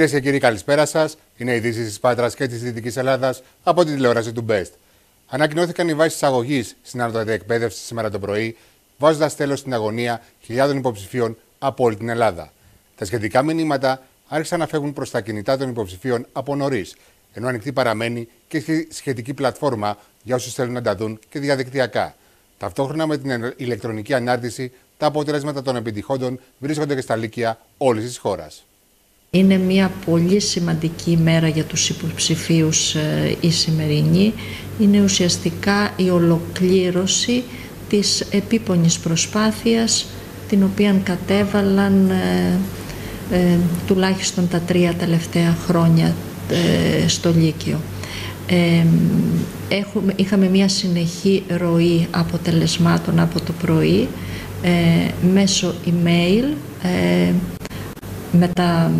Κυρίες και κύριοι, καλησπέρα σας. Είναι ειδήσει της Πάτρας και της Δυτικής Ελλάδας από την τηλεόραση του Best. Ανακοινώθηκαν οι βάσεις εισαγωγή στην ανώτατη εκπαίδευση σήμερα το πρωί, βάζοντας τέλος στην αγωνία χιλιάδων υποψηφίων από όλη την Ελλάδα. Τα σχετικά μηνύματα άρχισαν να φεύγουν προς τα κινητά των υποψηφίων από νωρίς, ενώ ανοιχτή παραμένει και σχετική πλατφόρμα για όσους θέλουν να τα δουν και διαδικτυακά. Ταυτόχρονα με την ηλεκτρονική ανάρτηση, τα αποτελέσματα των επιτυχόντων βρίσκονται και στα λύκεια όλης της χώρας. Είναι μια πολύ σημαντική μέρα για τους υποψηφίους ε, η σημερινή. Είναι ουσιαστικά η ολοκλήρωση της επίπονης προσπάθειας την οποία κατέβαλαν ε, ε, τουλάχιστον τα τρία τελευταία χρόνια στο Λύκειο. Έχουμε, είχαμε μια συνεχή ροή αποτελεσμάτων από το πρωί μέσω email με τα,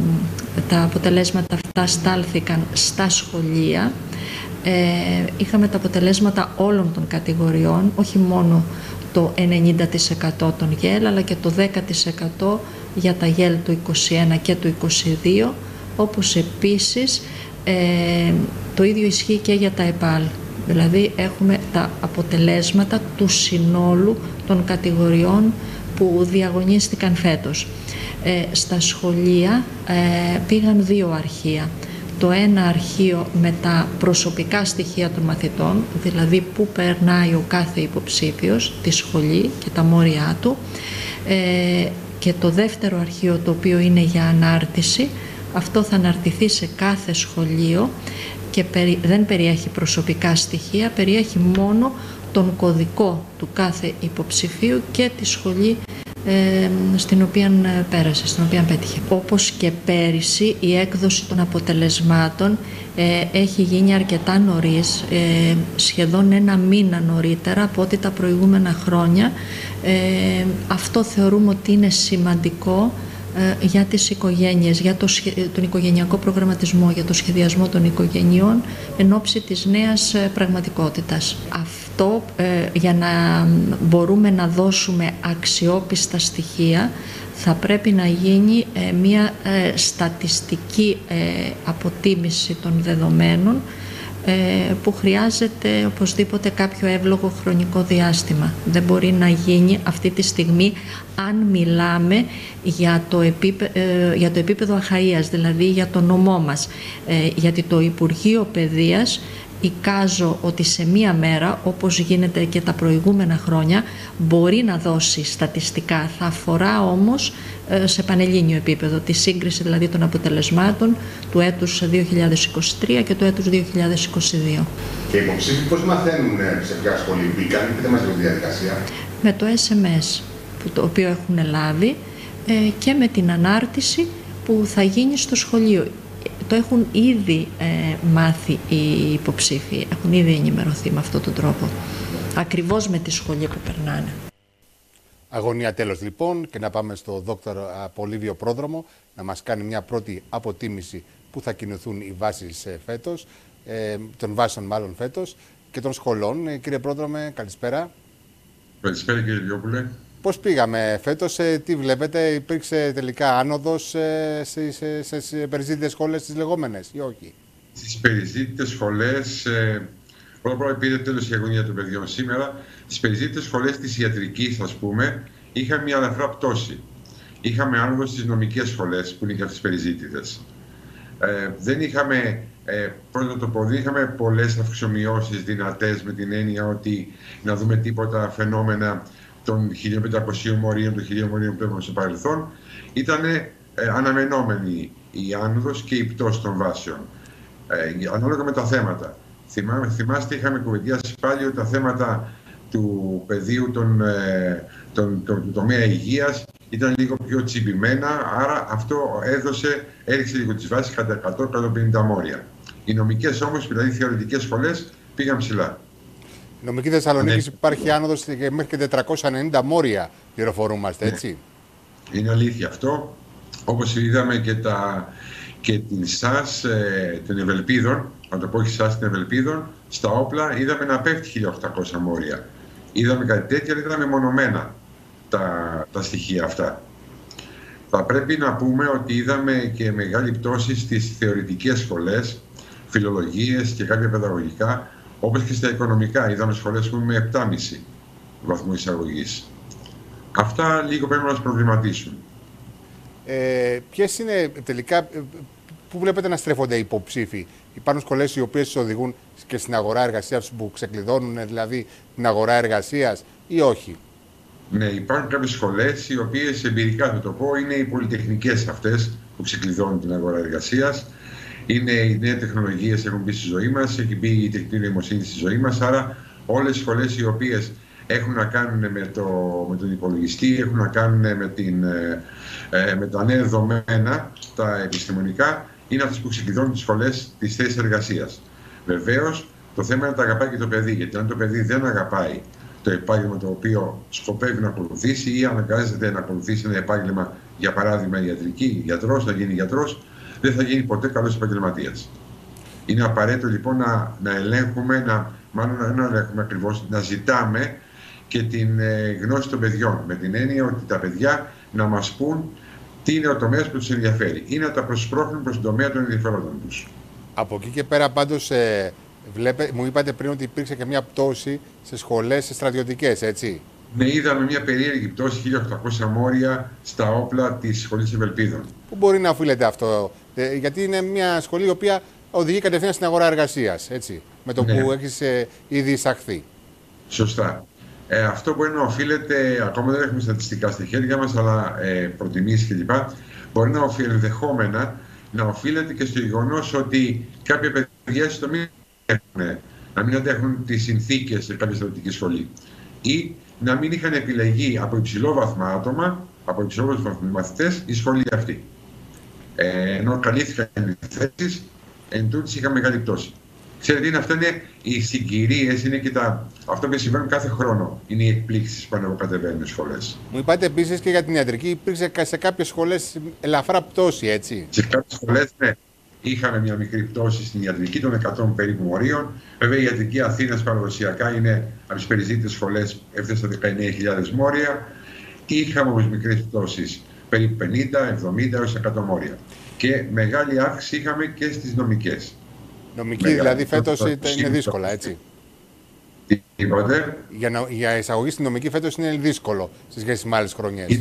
τα αποτελέσματα αυτά στάλθηκαν στα σχολεία. Ε, είχαμε τα αποτελέσματα όλων των κατηγοριών, όχι μόνο το 90% των ΓΕΛ, αλλά και το 10% για τα ΓΕΛ του 21 και του 22, όπως επίσης ε, το ίδιο ισχύει και για τα ΕΠΑΛ. Δηλαδή έχουμε τα αποτελέσματα του συνόλου των κατηγοριών που διαγωνίστηκαν φέτος. Ε, στα σχολεία ε, πήγαν δύο αρχεία. Το ένα αρχείο με τα προσωπικά στοιχεία των μαθητών, δηλαδή πού περνάει ο κάθε υποψήφιος, τη σχολή και τα μόρια του. Ε, και το δεύτερο αρχείο το οποίο είναι για ανάρτηση, αυτό θα αναρτηθεί σε κάθε σχολείο και δεν περιέχει προσωπικά στοιχεία, περιέχει μόνο τον κωδικό του κάθε υποψηφίου και τη σχολή στην οποία ε, πέρασε, στην οποία πέτυχε. Όπως και πέρυσι η έκδοση των αποτελεσμάτων ε, έχει γίνει αρκετά νωρίς, ε, σχεδόν ένα μήνα νωρίτερα από ό,τι τα προηγούμενα χρόνια. αυτό θεωρούμε ότι είναι σημαντικό για τις οικογένειες, για το, τον οικογενειακό προγραμματισμό, για το σχεδιασμό των οικογενειών εν ώψη της νέας πραγματικότητας αυτό ε, για να μπορούμε να δώσουμε αξιόπιστα στοιχεία θα πρέπει να γίνει ε, μια ε, στατιστική αποτίμηση των δεδομένων που χρειάζεται οπωσδήποτε κάποιο εύλογο χρονικό διάστημα. Δεν μπορεί να γίνει αυτή τη στιγμή αν μιλάμε για το, επίπεδο, για το επίπεδο αχαΐας, δηλαδή για το νομό μας. γιατί το Υπουργείο Παιδείας εικάζω ότι σε μία μέρα, όπως γίνεται και τα προηγούμενα χρόνια, μπορεί να δώσει στατιστικά. Θα αφορά όμως ε, σε πανελλήνιο επίπεδο τη σύγκριση δηλαδή των αποτελεσμάτων του έτους 2023 και του έτους 2022. Και οι υποψήφοι πώς μαθαίνουν σε ποια σχολή μπήκαν, πείτε μας τη διαδικασία. Με το SMS που το οποίο έχουν λάβει ε, και με την ανάρτηση που θα γίνει στο σχολείο το έχουν ήδη ε, μάθει οι υποψήφοι, έχουν ήδη ενημερωθεί με αυτόν τον τρόπο. Ακριβώς με τη σχολή που περνάνε. Αγωνία τέλος λοιπόν και να πάμε στο δόκτωρ Πολύβιο Πρόδρομο να μας κάνει μια πρώτη αποτίμηση που θα κινηθούν οι βάσεις ε, φέτος, ε, των βάσεων μάλλον φέτος και των σχολών. Ε, κύριε Πρόδρομε, καλησπέρα. Καλησπέρα κύριε Διόπουλε. Πώς πήγαμε φέτος, ε, τι βλέπετε, υπήρξε τελικά άνοδος ε, στις περιζήτητες σχολές τις λεγόμενες ή όχι; Στις περιζήτητες σχολές, ε, πρώτα απ' όλα πήρε τέλος η αγωνία των παιδιών σήμερα. Στις περιζήτητες σχολές της ιατρικής, ας πούμε, είχαμε μια ελαφρά πτώση. Είχαμε άνοδο στις νομικές σχολές που είναι και αυτές τις περιζήτητες. Ε, δεν είχαμε ε, πρώτα το πω, δεν είχαμε πολλές αυξομοιώσεις δυνατές με την έννοια ότι να δούμε τίποτα φαινόμενα των 1500 μορίων, των 1000 μορίων που έχουμε στο παρελθόν, ήταν ε, αναμενόμενη η άνοδος και η πτώση των βάσεων. Ε, ανάλογα με τα θέματα. Θυμά, θυμάστε, είχαμε κουβεντιάσει πάλι ότι τα θέματα του πεδίου, των, ε, των, των, του τομέα υγείας ήταν λίγο πιο τσιμπημένα, άρα αυτό έδωσε, έριξε λίγο τις βάσεις κατά 100-150 μόρια. Οι νομικές όμως, δηλαδή θεωρητικές σχολές, πήγαν ψηλά. Νομική Θεσσαλονίκη ναι. υπάρχει άνοδος μέχρι και 490 μόρια, πληροφορούμαστε, ναι. έτσι. Είναι αλήθεια αυτό. Όπως είδαμε και, τα, και την ΣΑΣ ε, των Ευελπίδων, να το πω όχι ΣΑΣ των Ευελπίδων, στα όπλα είδαμε να πέφτει 1800 μόρια. Είδαμε κάτι τέτοιο, αλλά ήταν μεμονωμένα τα, τα στοιχεία αυτά. Θα πρέπει να πούμε ότι είδαμε και μεγάλη πτώση στις θεωρητικές σχολές, φιλολογίες και κάποια παιδαγωγικά, όπως και στα οικονομικά. Είδαμε σχολές που με 7,5 βαθμού εισαγωγής. Αυτά λίγο πρέπει να μας προβληματίσουν. Ε, Ποιες είναι τελικά, ε, πού βλέπετε να στρέφονται οι υποψήφοι; Υπάρχουν σχολές οι οποίες οδηγούν και στην αγορά εργασίας που ξεκλειδώνουν δηλαδή την αγορά εργασίας ή όχι; Ναι, υπάρχουν κάποιες σχολές οι οποίες εμπειρικά θα το πω είναι οι πολυτεχνικές αυτές που ξεκλειδώνουν την αγορά εργασίας. Είναι οι νέες τεχνολογίες έχουν μπει στη ζωή μας, έχει μπει η τεχνητή νοημοσύνη στη ζωή μας. Άρα, όλες οι σχολές οι οποίες έχουν να κάνουν με, το, με τον υπολογιστή, έχουν να κάνουν με, την, ε, ε με τα νέα δεδομένα, τα επιστημονικά, είναι αυτές που ξεκλειδώνουν τις σχολές τη θέση εργασίας. Βεβαίως, το θέμα είναι να τα αγαπάει και το παιδί, γιατί αν το παιδί δεν αγαπάει το επάγγελμα το οποίο σκοπεύει να ακολουθήσει ή αναγκάζεται να ακολουθήσει ένα επάγγελμα, για παράδειγμα ιατρική, γιατρός, να γίνει γιατρός, δεν θα γίνει ποτέ καλός επαγγελματίας. Είναι απαραίτητο λοιπόν να, να ελέγχουμε, να, μάλλον να ελέγχουμε ακριβώς, να ζητάμε και την ε, γνώση των παιδιών. Με την έννοια ότι τα παιδιά να μας πούν τι είναι ο τομέας που τους ενδιαφέρει ή να τα προσπρώχνουν προς τον τομέα των ενδιαφέροντων τους. Από εκεί και πέρα, πάντως, ε, Βλέπε, μου είπατε πριν ότι υπήρξε και μια πτώση σε σχολές στρατιωτικές, έτσι. Ναι, είδαμε μια περίεργη πτώση 1800 μόρια στα όπλα της σχολής Ευελπίδων. Πού μπορεί να οφείλεται αυτό, ε, Γιατί είναι μια σχολή η οποία οδηγεί κατευθείαν στην αγορά εργασίας, έτσι. Με το ναι. που έχεις ε, ήδη εισαχθεί. Σωστά. Ε, αυτό μπορεί να οφείλεται, ακόμα δεν έχουμε στατιστικά στη χέρια μας, αλλά ε, προτιμήσεις κλπ. Μπορεί να οφείλεται ενδεχόμενα να οφείλεται και στο γεγονός ότι κάποια παιδιά στο να μην αντέχουν τις συνθήκες σε κάποια στρατιωτική σχολή. Ή να μην είχαν επιλεγεί από υψηλό βαθμό άτομα, από υψηλό βαθμό μαθητές, η σχολή αυτή. Ε, ενώ καλύφθηκαν οι θέσει, εν τούτης είχαν μεγάλη πτώση. Ξέρετε, είναι, αυτά είναι οι συγκυρίες, είναι και τα, αυτό που συμβαίνουν κάθε χρόνο. Είναι οι εκπλήξεις που ανεβοκατεβαίνουν οι σχολές. Μου είπατε επίσης και για την ιατρική, υπήρξε σε κάποιες σχολές ελαφρά πτώση, έτσι. Σε κάποιες σχολές, ναι. Είχαμε μια μικρή πτώση στην ιατρική των 100 περίπου μορίων. Βέβαια, η ιατρική Αθήνα παραδοσιακά είναι από τις περιζήτητε σχολές, έφτασε στα 19.000 μόρια. Είχαμε όμως μικρές πτώσεις, περίπου 50, 70 έως 100 μόρια. Και μεγάλη αύξηση είχαμε και στις νομικές. Νομική, μεγάλη δηλαδή φέτος είναι δύσκολα, έτσι. Τι είπατε. Για, για εισαγωγή στην νομική φέτος είναι δύσκολο σε σχέση με άλλες χρονιές.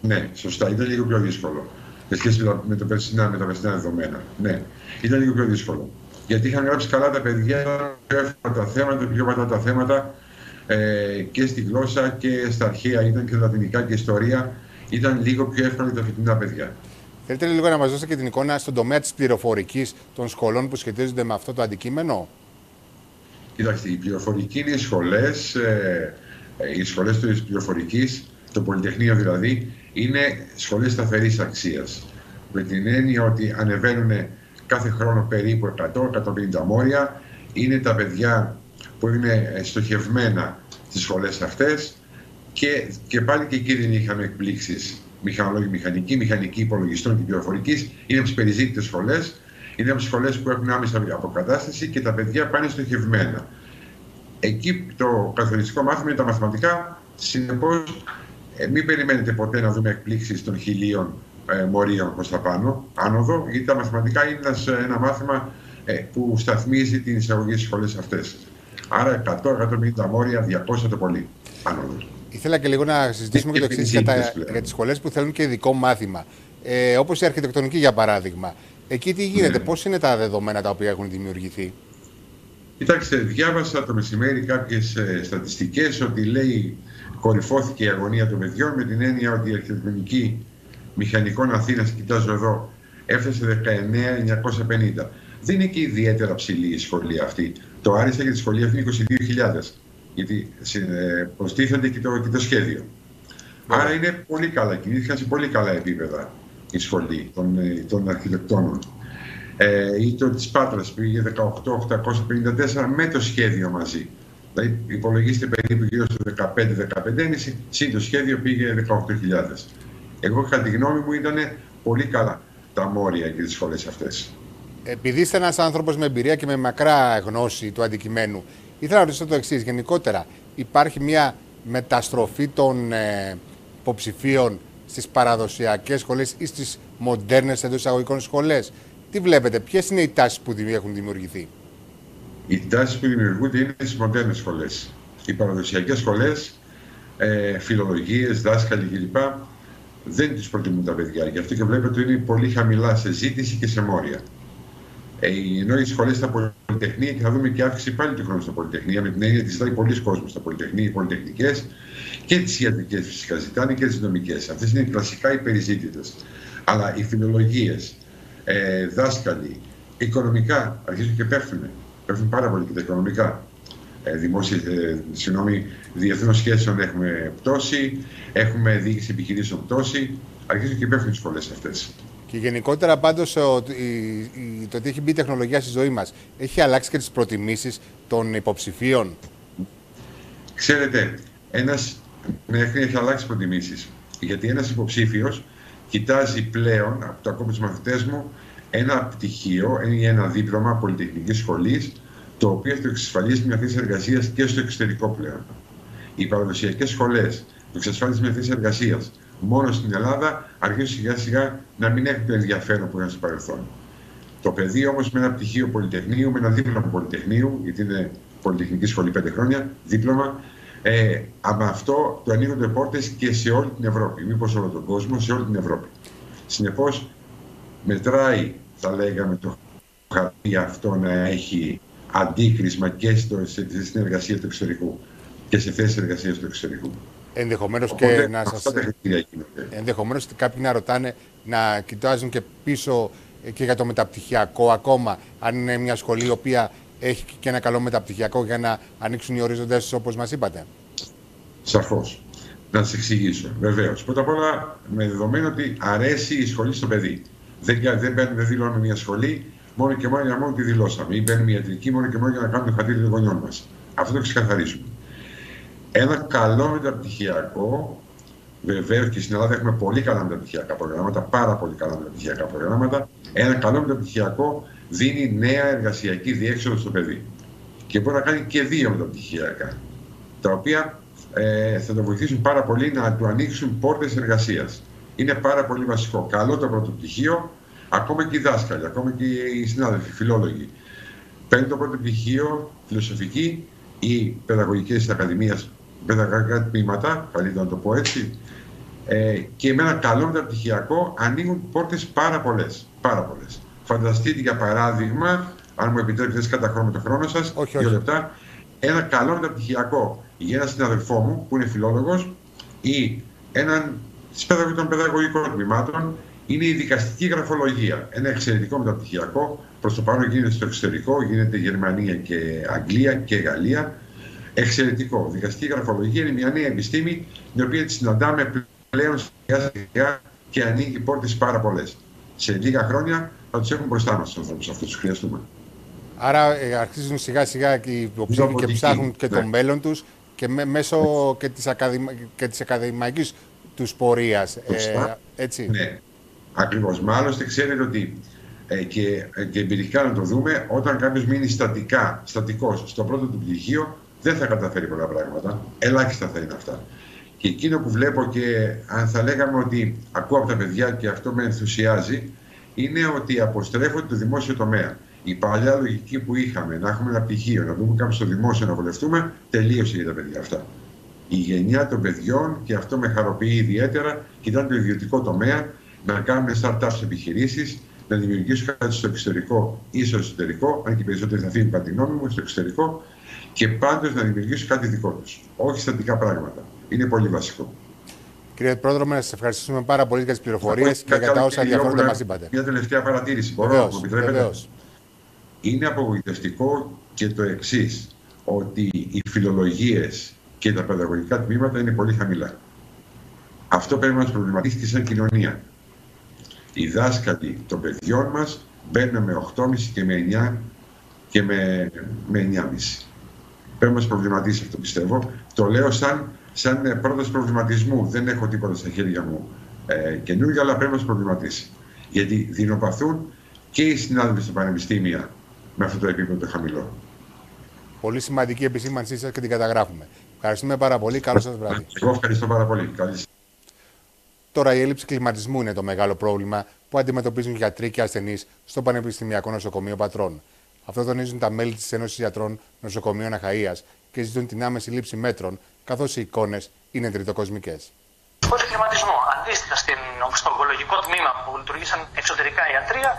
Ναι, σωστά, ήταν λίγο πιο δύσκολο σε σχέση με, το περσινά, με τα περσινά δεδομένα. Ναι, ήταν λίγο πιο δύσκολο. Γιατί είχαν γράψει καλά τα παιδιά, πιο εύκολα τα θέματα, πιο βατά τα θέματα ε, και στη γλώσσα και στα αρχαία, ήταν και λατινικά και ιστορία. Ήταν λίγο πιο εύκολα για τα φετινά παιδιά. Θέλετε λίγο να μας δώσετε και την εικόνα στον τομέα της πληροφορικής των σχολών που σχετίζονται με αυτό το αντικείμενο; Κοιτάξτε, οι πληροφορικοί είναι οι σχολές, ε, οι σχολές της πληροφορικής, το Πολυτεχνείο δηλαδή, είναι σχολές σταθερής αξίας. Με την έννοια ότι ανεβαίνουν κάθε χρόνο περίπου 100-150 μόρια. Είναι τα παιδιά που είναι στοχευμένα στις σχολές αυτές και, και πάλι και εκεί δεν είχαμε εκπλήξεις μηχανολόγοι μηχανική, μηχανική υπολογιστών και πληροφορικής. Είναι από τις περιζήτητες σχολές. Είναι από τις σχολές που έχουν άμεσα αποκατάσταση και τα παιδιά πάνε στοχευμένα. Εκεί το καθοριστικό μάθημα είναι τα μαθηματικά. Συνεπώς ε, μην περιμένετε ποτέ να δούμε εκπλήξεις των χιλίων ε, μορίων προς τα πάνω, άνοδο, γιατί τα μαθηματικά είναι ένας, ε, ένα μάθημα ε, που σταθμίζει την εισαγωγή στις σχολές αυτές. Άρα 100-150 μόρια, 200 το πολύ, άνοδος. Ήθελα και λίγο να συζητήσουμε και το εξής για, για τις σχολές που θέλουν και ειδικό μάθημα. Ε, Όπως η αρχιτεκτονική, για παράδειγμα. Εκεί τι γίνεται, ναι. πώς είναι τα δεδομένα τα οποία έχουν δημιουργηθεί; Κοιτάξτε, διάβασα το μεσημέρι κάποιες στατιστικές ότι λέει κορυφώθηκε η αγωνία των παιδιών με την έννοια ότι η αρχιτεκτονική μηχανικών Αθήνας, κοιτάζω εδώ, έφτασε 19.950. Δεν είναι και ιδιαίτερα ψηλή η σχολή αυτή. Το άριστα για τη σχολή αυτή είναι 22.000. Γιατί ε, προστίθενται και το, και το σχέδιο. Άρα είναι πολύ καλά. Κινήθηκαν σε πολύ καλά επίπεδα η σχολή των, ε, των αρχιτεκτόνων. Ε, ή το της Πάτρας πήγε 18.854 με το σχέδιο μαζί. Δηλαδή υπολογίστε περίπου γύρω στο 15-15,5, συν το σχέδιο πήγε 18.000. Εγώ κατά τη γνώμη μου ήταν πολύ καλά τα μόρια και τις σχολές αυτές. Επειδή είστε ένας άνθρωπος με εμπειρία και με μακρά γνώση του αντικειμένου, ήθελα να ρωτήσω το εξής. Γενικότερα, υπάρχει μια μεταστροφή των ε, υποψηφίων στις παραδοσιακές σχολές ή στις μοντέρνες εντός εισαγωγικών σχολές; Τι βλέπετε, ποιες είναι οι τάσεις που έχουν δημιουργηθεί; Οι τάσεις που δημιουργούνται είναι στις μοντέρνες σχολές. Οι παραδοσιακές σχολές, ε, φιλολογίες, δάσκαλοι κλπ. δεν τι προτιμούν τα παιδιά. Γι' αυτό και βλέπετε ότι είναι πολύ χαμηλά σε ζήτηση και σε μόρια. Ε, ενώ οι σχολές στα πολυτεχνία, και θα δούμε και αύξηση πάλι του χρόνου στα πολυτεχνία, με την έννοια ότι ζητάει πολλοί κόσμος στα πολυτεχνία, οι πολυτεχνικές και τις ιατρικές φυσικά ζητάνε και τις νομικές. Αυτές είναι κλασικά οι περιζήτητε. Αλλά οι φιλολογίε, ε, δάσκαλοι, οικονομικά αρχίζουν και πέφτουν. Πέφτουν πάρα πολύ και τα οικονομικά. Ε, δημόσια, ε, συγγνώμη, διεθνών σχέσεων έχουμε πτώση, έχουμε διοίκηση επιχειρήσεων πτώση. Αρχίζουν και πέφτουν οι σχολές αυτές. Και γενικότερα πάντως το ότι έχει μπει η τεχνολογία στη ζωή μας έχει αλλάξει και τις προτιμήσεις των υποψηφίων; Ξέρετε, ένας ναι, έχει αλλάξει προτιμήσεις. Γιατί ένας υποψήφιος κοιτάζει πλέον, από το ακόμα του μαθητές μου, ένα πτυχίο ή ένα δίπλωμα πολυτεχνικής σχολής, το οποίο θα εξασφαλίσει μια θέση εργασίας και στο εξωτερικό πλέον. Οι παραδοσιακές σχολές που εξασφάλισαν μια θέση εργασίας μόνο στην Ελλάδα αρχίζουν σιγά σιγά να μην έχουν το ενδιαφέρον που είχαν στο παρελθόν. Το παιδί όμως με ένα πτυχίο πολυτεχνείου, με ένα δίπλωμα πολυτεχνείου, γιατί είναι πολυτεχνική σχολή πέντε χρόνια, δίπλωμα, ε, από αυτό το ανοίγονται πόρτες και σε όλη την Ευρώπη. Μήπως όλο τον κόσμο, σε όλη την Ευρώπη. Συνεπώς, μετράει, θα λέγαμε, το χαρτί αυτό να έχει αντίκρισμα και στο, στην εργασία του εξωτερικού και σε θέσεις εργασίας του εξωτερικού. Ενδεχομένως και να σα. Ενδεχομένως κάποιοι να ρωτάνε να κοιτάζουν και πίσω και για το μεταπτυχιακό ακόμα, αν είναι μια σχολή η οποία έχει και ένα καλό μεταπτυχιακό για να ανοίξουν οι ορίζοντες όπως μας είπατε. Σαφώς. Να σας εξηγήσω. Βεβαίως. Πρώτα απ' όλα, με δεδομένο ότι αρέσει η σχολή στο παιδί. Δεν, δεν, δεν δηλώνουμε μια σχολή μόνο και μόνο για μόνο τη δηλώσαμε. Ή μπαίνουμε ιατρική μόνο και μόνο για να κάνουμε χατήρι των γονιών μας. Αυτό το ξεκαθαρίζουμε. Ένα καλό μεταπτυχιακό, βεβαίως και στην Ελλάδα έχουμε πολύ καλά μεταπτυχιακά προγράμματα, πάρα πολύ καλά μεταπτυχιακά προγράμματα. Ένα καλό μεταπτυχιακό δίνει νέα εργασιακή διέξοδο στο παιδί. Και μπορεί να κάνει και δύο μεταπτυχιακά, τα οποία ε, θα το βοηθήσουν πάρα πολύ να του ανοίξουν πόρτες εργασίας. Είναι πάρα πολύ βασικό. Καλό το πρώτο πτυχίο, ακόμα και οι δάσκαλοι, ακόμα και οι συνάδελφοι, οι φιλόλογοι. Παίρνει το πρώτο πτυχίο, φιλοσοφική ή παιδαγωγική της Ακαδημίας, παιδαγωγικά τμήματα, καλύτερα να το πω έτσι, ε, και με ένα καλό μεταπτυχιακό ανοίγουν πόρτες πάρα πολλές. Πάρα πολλές. Φανταστείτε για παράδειγμα, αν μου επιτρέπετε, καταχρώνω το χρόνο σας, δύο λεπτά, ένα καλό μεταπτυχιακό για έναν συναδελφό μου που είναι φιλόλογος ή έναν των παιδαγωγικών τμήματων είναι η δικαστική γραφολογία. Ένα εξαιρετικό μεταπτυχιακό. Προς το παρόν γίνεται στο εξωτερικό, γίνεται Γερμανία και Αγγλία και Γαλλία. Εξαιρετικό. Δικαστική γραφολογία είναι μια νέα επιστήμη, την οποία τη συναντάμε πλέον σιγά σιγά και ανοίγει πόρτες πάρα πολλές. Σε λίγα χρόνια θα τους έχουμε μπροστά μας τους ανθρώπους αυτούς, του χρειαστούμε. Άρα ε, αρχίζουν σιγά σιγά και οι υποψήφοι και ψάχνουν και ναι. το μέλλον τους και μέσω και της, ακαδημα... και της ακαδημαϊκής τους πορείας. Ε, έτσι. Ναι, ακριβώς. Μάλιστα ξέρετε ότι ε, και, ε, και εμπειρικά να το δούμε, όταν κάποιος μείνει στατικά, στατικός στο πρώτο του πτυχίο, δεν θα καταφέρει πολλά πράγματα. Ελάχιστα θα είναι αυτά. Και εκείνο που βλέπω και αν θα λέγαμε ότι ακούω από τα παιδιά και αυτό με ενθουσιάζει, είναι ότι αποστρέφονται το δημόσιο τομέα. Η παλιά λογική που είχαμε, να έχουμε ένα πτυχίο, να δούμε κάποιος στο δημόσιο να βολευτούμε, τελείωσε για τα παιδιά αυτά. Η γενιά των παιδιών, και αυτό με χαροποιεί ιδιαίτερα, κοιτάνε το ιδιωτικό τομέα, να κάνουν startups επιχειρήσεις, να δημιουργήσουν κάτι στο εξωτερικό ή στο εσωτερικό, αν και περισσότεροι θα φύγουν κατά τη γνώμη μου, στο εξωτερικό, και πάντω να δημιουργήσουν κάτι δικό τους. Όχι στατικά πράγματα. Είναι πολύ βασικό. Κύριε Πρόδρομο, να σα ευχαριστήσουμε πάρα πολύ για τις πληροφορίες και για τα όσα ενδιαφέροντα μας είπατε. Μια τελευταία παρατήρηση. Μπορώ να μου επιτρέπετε; Είναι απογοητευτικό και το εξής, ότι οι φιλολογίες και τα παιδαγωγικά τμήματα είναι πολύ χαμηλά. Αυτό πρέπει να μας προβληματίσει και σαν κοινωνία. Οι δάσκαλοι των παιδιών μας μπαίνουν με 8,5 και με 9 και με, με 9,5. Πρέπει να μα προβληματίσει αυτό πιστεύω. Το λέω σαν, σαν πρόταση προβληματισμού. Δεν έχω τίποτα στα χέρια μου ε, καινούργια, αλλά πρέπει να μα προβληματίσει. Γιατί δεινοπαθούν και οι συνάδελφοι στα πανεπιστήμια με αυτό το επίπεδο το χαμηλό. Πολύ σημαντική επισήμανσή σας και την καταγράφουμε. Ευχαριστούμε πάρα πολύ. Καλό σας βράδυ. Εγώ ευχαριστώ πάρα πολύ. Καλή Τώρα η έλλειψη κλιματισμού είναι το μεγάλο πρόβλημα που αντιμετωπίζουν γιατροί και ασθενείς στο Πανεπιστημιακό Νοσοκομείο Πατρών. Αυτό τονίζουν τα μέλη της Ένωσης Γιατρών Νοσοκομείων Αχαία και ζητούν την άμεση λήψη μέτρων, καθώς οι εικόνες είναι τριτοκοσμικές. Χωρίς κλιματισμό. Αντίστοιχα στο ογκολογικό τμήμα που λειτουργήσαν εξωτερικά ιατρία,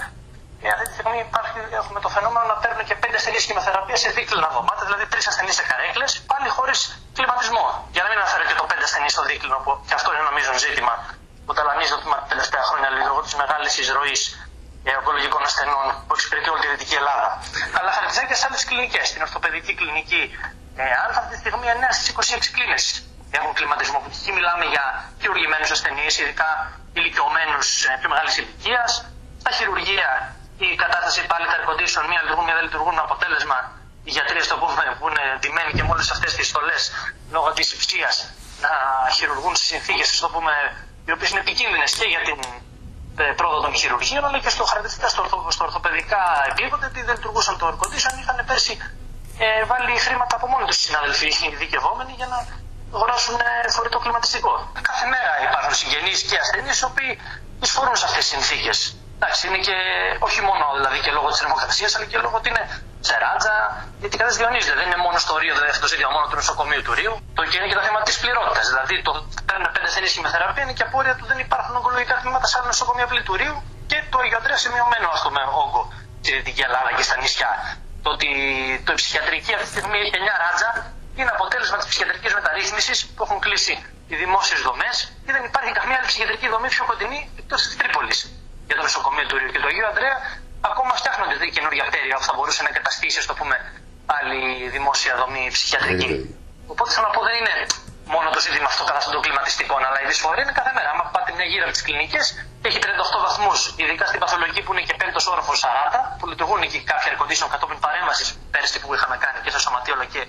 ε, αυτή τη στιγμή υπάρχει, έχουμε το φαινόμενο να παίρνουν και πέντε ασθενείς χημειοθεραπεία σε δίκλινα δωμάτια, δηλαδή τρεις ασθενείς σε καρέκλες, πάλι χωρίς κλιματισμό. Για να μην αναφέρω και το πέντε ασθενείς στο δίκλινο, που και αυτό είναι νομίζω ζήτημα που ταλανίζει το τα τελευταία χρόνια λόγω της μεγάλης εισρωής ε, ογκολογικών ασθενών που εξυπηρετεί όλη τη Δυτική Ελλάδα. Αλλά χαρακτηριστικά και σε άλλες κλινικές. Στην ορθοπαιδική κλινική ε, Α, αυτή τη στιγμή 9 στις 26 κλίνες έχουν κλιματισμό. Που εκεί μιλάμε για χειρουργημένους ασθενείς, ειδικά ηλικιωμένους ε, πιο μεγάλης ηλικίας. Στα χειρουργεία η κατάσταση πάλι τα air condition, μία λειτουργούν, μία δεν λειτουργούν. Αποτέλεσμα οι γιατροί στο πούμε που είναι ντυμένοι και με όλες αυτές τις στολές λόγω της υψίας να χειρουργούν σε συνθήκες, το πούμε, οι οποίες είναι επικίνδυνες και για την ε, πρόοδο των χειρουργείων, αλλά και στο χαρακτηριστικά, στο, ορθο, στο ορθοπαιδικά επίπεδο, γιατί δεν λειτουργούσαν το air condition, είχαν πέρσι ε, βάλει χρήματα από μόνοι τους οι συναδελφοί οι δικαιωμένοι για να αγοράσουν ε, φορητό κλιματιστικό. Κάθε μέρα υπάρχουν συγγενείς και ασθενείς οι οποίοι εισφορούν σε αυτές τις συνθήκες. Εντάξει, είναι και όχι μόνο δηλαδή και λόγω της δημοκρατία, αλλά και λόγω ότι είναι σε ράτζα, γιατί κατά διονύζεται. Δεν είναι μόνο στο Ρίο, δηλαδή αυτό ζήτημα μόνο του νοσοκομείου του Ρίου. Το και είναι και το θέμα της πληρότητας. Δηλαδή το παίρνουν πέντε ασθενεί χημεθεραπεία είναι και απόρρια του δεν υπάρχουν ογκολογικά τμήματα σε άλλα νοσοκομεία του Ρίου και το Αγιο Αντρέα σε μειωμένο ας πούμε, όγκο στη Δυτική Ελλάδα και στα νησιά. Το ότι το ψυχιατρική αυτή τη στιγμή έχει 9 ράτζα είναι αποτέλεσμα της ψυχιατρικής μεταρρύθμισης που έχουν κλείσει οι δημόσιες δομές και δεν υπάρχει καμία άλλη ψυχιατρική δομή πιο κοντινή εκτός της Τρίπολης για το νοσοκομείο του Ρίου και το Αγίου Αντρέα. Ακόμα φτιάχνονται καινούργια κτίρια που θα μπορούσε να εγκαταστήσει, το πούμε, άλλη δημόσια δομή ψυχιατρική. Οπότε θέλω να πω δεν είναι μόνο το ζήτημα αυτό κατά των κλιματιστικών, αλλά η δυσφορία είναι κάθε μέρα. Αν πάτε μια γύρα από τις κλινικές, έχει 38 βαθμούς, ειδικά στην παθολογική που είναι και πέμπτος όροφος 40, που λειτουργούν εκεί κάποια air condition κατόπιν παρέμβασης πέρσι που είχαμε κάνει και σε σωματείο αλλά και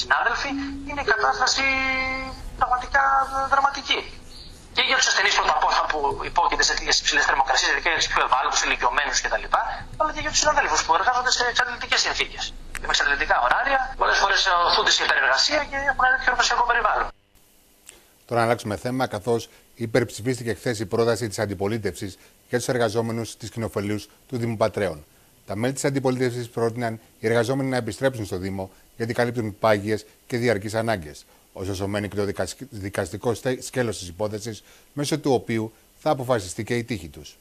συνάδελφοι, είναι η κατάσταση πραγματικά δραματική. Και για τους ασθενείς πρώτα απ' όλα που υπόκειται σε τέτοιες υψηλές θερμοκρασίες, ειδικά για τους πιο ευάλωτους, ηλικιωμένους κτλ. Αλλά και για τους συναδέλφους που εργάζονται σε εξαντλητικές συνθήκες. Και με εξαντλητικά ωράρια, πολλές φορές οθούνται σε υπερεργασία και έχουν ένα τέτοιο εργασιακό περιβάλλον. Τώρα να αλλάξουμε θέμα, καθώς υπερψηφίστηκε χθες η πρόταση της αντιπολίτευσης για τους εργαζόμενους της κοινοφελίου του Δήμου Πατρέων. Τα μέλη της αντιπολίτευσης πρότειναν οι εργαζόμενοι να επιστρέψουν στο Δήμο γιατί καλύπτουν πάγιες και διαρκείς ανάγκες. Ωστόσο, μένει και το δικαστικό σκέλος της υπόθεσης, μέσω του οποίου θα αποφασιστεί και η τύχη τους.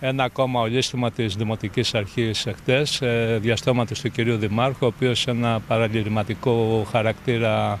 Ένα ακόμα ολίσθημα της Δημοτικής Αρχής εχθές, ε, διαστόματος του κυρίου Δημάρχου, ο οποίος ένα παραλυρηματικό χαρακτήρα ε,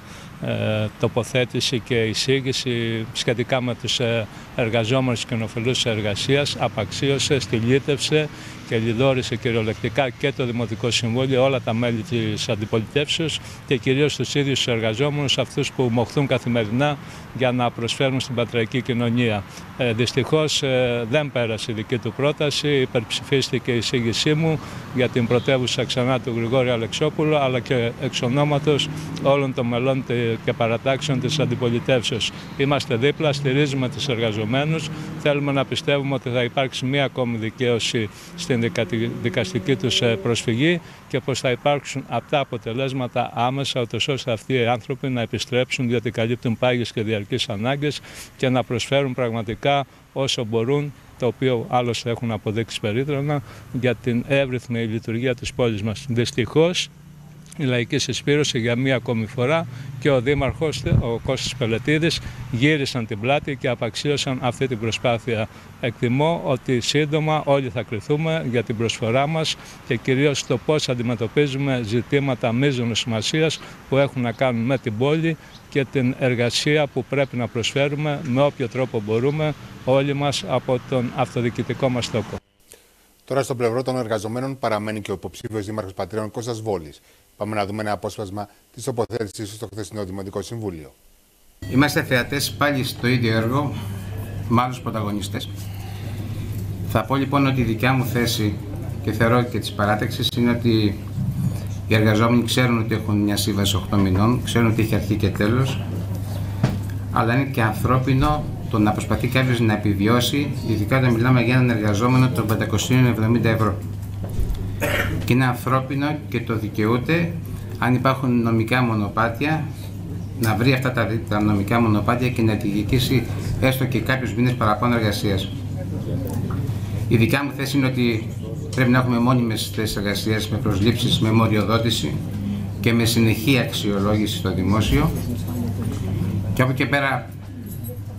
τοποθέτηση και εισήγηση σχετικά με τους ε, εργαζόμενους και νοφελούς εργασίας απαξίωσε, στυλίτευσε και λιδόρισε κυριολεκτικά και το Δημοτικό Συμβούλιο, όλα τα μέλη της αντιπολιτεύσεως και κυρίως τους ίδιους τους εργαζόμενους, αυτούς που μοχθούν καθημερινά για να προσφέρουν στην πατρική κοινωνία. Ε, δυστυχώς ε, δεν πέρασε η δική του πρόταση, υπερψηφίστηκε η εισήγησή μου για την πρωτεύουσα ξανά του Γρηγόρη Αλεξόπουλου, αλλά και εξ ονόματος όλων των μελών και παρατάξεων της αντιπολιτεύσεως. Είμαστε δίπλα, στηρίζουμε τους εργαζομένους, θέλουμε να πιστεύουμε ότι θα υπάρξει μία ακόμη δικαίωση στην δικαστική τους ε, προσφυγή και πως θα υπάρξουν αυτά αποτελέσματα άμεσα, ώστε αυτοί οι άνθρωποι να επιστρέψουν διότι καλύπτουν πάγιες και διαρκείς ανάγκες και να προσφέρουν πραγματικά όσο μπορούν το οποίο άλλωστε έχουν αποδείξει περίτρανα για την εύρυθμη λειτουργία της πόλης μας. Δυστυχώς η Λαϊκή Συσπήρωση για μία ακόμη φορά και ο Δήμαρχος, ο Κώστας Πελετίδης, γύρισαν την πλάτη και απαξίωσαν αυτή την προσπάθεια. Εκτιμώ ότι σύντομα όλοι θα κρυθούμε για την προσφορά μας και κυρίως το πώς αντιμετωπίζουμε ζητήματα μείζωνος σημασίας που έχουν να κάνουν με την πόλη και την εργασία που πρέπει να προσφέρουμε με όποιο τρόπο μπορούμε όλοι μας από τον αυτοδιοικητικό μας τόπο. Τώρα στο πλευρό των εργαζομένων παραμένει και ο υποψήφιος Δήμαρχος Πατριών Κώστας Βόλης. Πάμε να δούμε ένα απόσπασμα της τοποθέτηση στο χθεσινό Δημοτικό Συμβούλιο. Είμαστε θεατές πάλι στο ίδιο έργο με άλλους πρωταγωνιστές. Θα πω λοιπόν ότι η δικιά μου θέση και θεωρώ και της παράταξης είναι ότι οι εργαζόμενοι ξέρουν ότι έχουν μια σύμβαση 8 μηνών, ξέρουν ότι έχει αρχή και τέλος, αλλά είναι και ανθρώπινο το να προσπαθεί κάποιος να επιβιώσει, ειδικά όταν μιλάμε για έναν εργαζόμενο των 570 ευρώ και είναι ανθρώπινο και το δικαιούται αν υπάρχουν νομικά μονοπάτια να βρει αυτά τα, τα νομικά μονοπάτια και να τη διοικήσει έστω και κάποιους μήνες παραπάνω εργασίας. Η δικιά μου θέση είναι ότι πρέπει να έχουμε μόνιμες θέσεις εργασίας με προσλήψεις, με μοριοδότηση και με συνεχή αξιολόγηση στο δημόσιο. Και από εκεί πέρα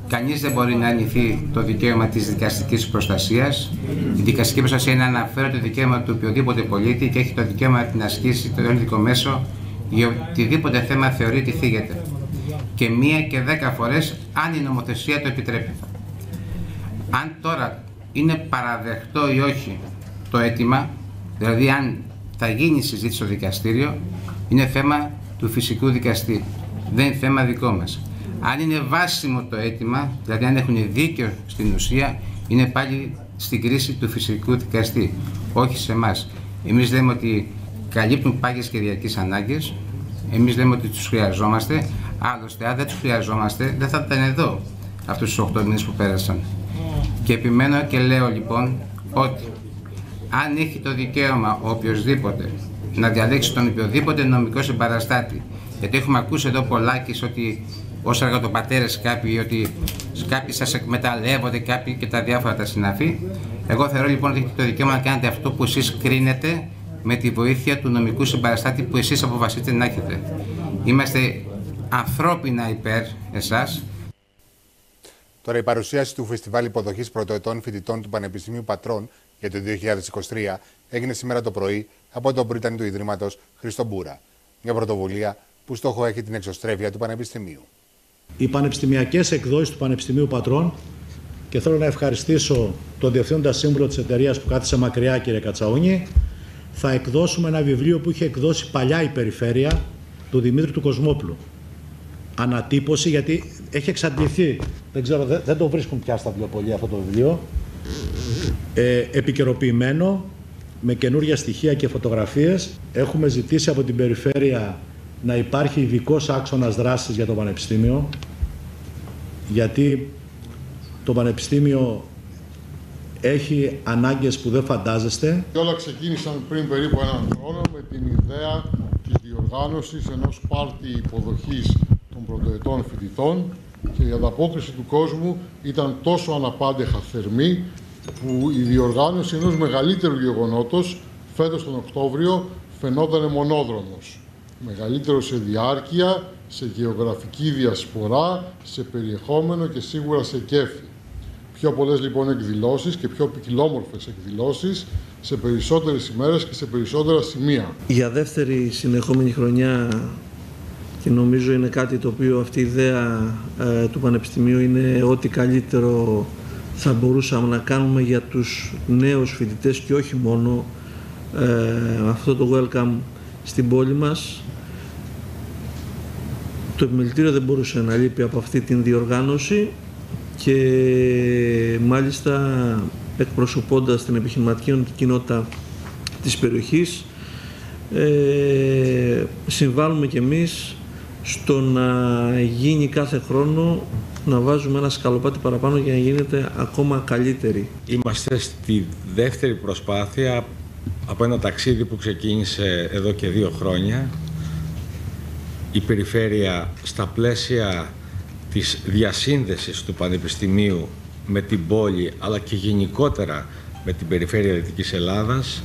Κανείς δεν μπορεί να αρνηθεί το δικαίωμα της δικαστικής προστασίας. Η δικαστική προστασία είναι να αναφέρει το δικαίωμα του οποιοδήποτε πολίτη και έχει το δικαίωμα να ασκήσει το ελληνικό μέσο για οτιδήποτε θέμα θεωρεί ότι θίγεται. Και μία και δέκα φορές αν η νομοθεσία το επιτρέπει. Αν τώρα είναι παραδεχτό ή όχι το αίτημα, δηλαδή αν θα γίνει συζήτηση στο δικαστήριο, είναι θέμα του φυσικού δικαστή. Δεν είναι θέμα δικό μας. Αν είναι βάσιμο το αίτημα, δηλαδή αν έχουν δίκιο στην ουσία, είναι πάλι στην κρίση του φυσικού δικαστή, όχι σε εμάς. Εμείς λέμε ότι καλύπτουν πάγιες και διαρκείς ανάγκες. Εμείς λέμε ότι τους χρειαζόμαστε. Άλλωστε, αν δεν τους χρειαζόμαστε, δεν θα ήταν εδώ αυτούς τους 8 μήνες που πέρασαν. Και επιμένω και λέω λοιπόν ότι αν έχει το δικαίωμα ο οποιοδήποτε να διαλέξει τον οποιοδήποτε νομικό συμπαραστάτη, γιατί έχουμε ακούσει εδώ πολλάκι ότι ως εργατοπατέρες κάποιοι ότι κάποιοι σας εκμεταλλεύονται κάποιοι και τα διάφορα τα συναφή. Εγώ θεωρώ λοιπόν ότι έχετε το δικαίωμα να κάνετε αυτό που εσείς κρίνετε με τη βοήθεια του νομικού συμπαραστάτη που εσείς αποφασίσετε να έχετε. Είμαστε ανθρώπινα υπέρ εσάς. Τώρα η παρουσίαση του Φεστιβάλ Υποδοχής Πρωτοετών Φοιτητών του Πανεπιστημίου Πατρών για το 2023 έγινε σήμερα το πρωί από τον πρίτανη του Ιδρύματος Χριστό Μπούρα. Μια πρωτοβουλία που στόχο έχει την εξωστρέφεια του Πανεπιστημίου οι πανεπιστημιακές εκδόσεις του Πανεπιστημίου Πατρών και θέλω να ευχαριστήσω τον Διευθύνοντα Σύμβουλο της εταιρείας που κάθισε μακριά κύριε Κατσαούνη θα εκδώσουμε ένα βιβλίο που είχε εκδώσει παλιά η Περιφέρεια του Δημήτρη του Κοσμόπουλου. Ανατύπωση γιατί έχει εξαντληθεί. Δεν ξέρω, δεν, το βρίσκουν πια στα βιβλιοπολία αυτό το βιβλίο. Ε, επικαιροποιημένο με καινούργια στοιχεία και φωτογραφίες. Έχουμε ζητήσει από την Περιφέρεια να υπάρχει ειδικός άξονας δράσης για το Πανεπιστήμιο, γιατί το Πανεπιστήμιο έχει ανάγκες που δεν φαντάζεστε. Και όλα ξεκίνησαν πριν περίπου έναν χρόνο με την ιδέα της διοργάνωσης ενός πάρτι υποδοχής των πρωτοετών φοιτητών και η ανταπόκριση του κόσμου ήταν τόσο αναπάντεχα θερμή που η διοργάνωση ενός μεγαλύτερου γεγονότος φέτος τον Οκτώβριο φαινόταν μονόδρομος μεγαλύτερο σε διάρκεια, σε γεωγραφική διασπορά, σε περιεχόμενο και σίγουρα σε κέφι. Πιο πολλές λοιπόν εκδηλώσεις και πιο ποικιλόμορφες εκδηλώσεις σε περισσότερες ημέρες και σε περισσότερα σημεία. Για δεύτερη συνεχόμενη χρονιά και νομίζω είναι κάτι το οποίο αυτή η ιδέα ε, του Πανεπιστημίου είναι ό,τι καλύτερο θα μπορούσαμε να κάνουμε για τους νέους φοιτητές και όχι μόνο ε, αυτό το welcome στην πόλη μας το επιμελητήριο δεν μπορούσε να λείπει από αυτή την διοργάνωση και μάλιστα εκπροσωπώντας την επιχειρηματική κοινότητα της περιοχής ε, συμβάλλουμε και εμείς στο να γίνει κάθε χρόνο να βάζουμε ένα σκαλοπάτι παραπάνω για να γίνεται ακόμα καλύτερη. Είμαστε στη δεύτερη προσπάθεια από ένα ταξίδι που ξεκίνησε εδώ και δύο χρόνια η περιφέρεια στα πλαίσια της διασύνδεσης του Πανεπιστημίου με την πόλη αλλά και γενικότερα με την περιφέρεια Δυτικής Ελλάδας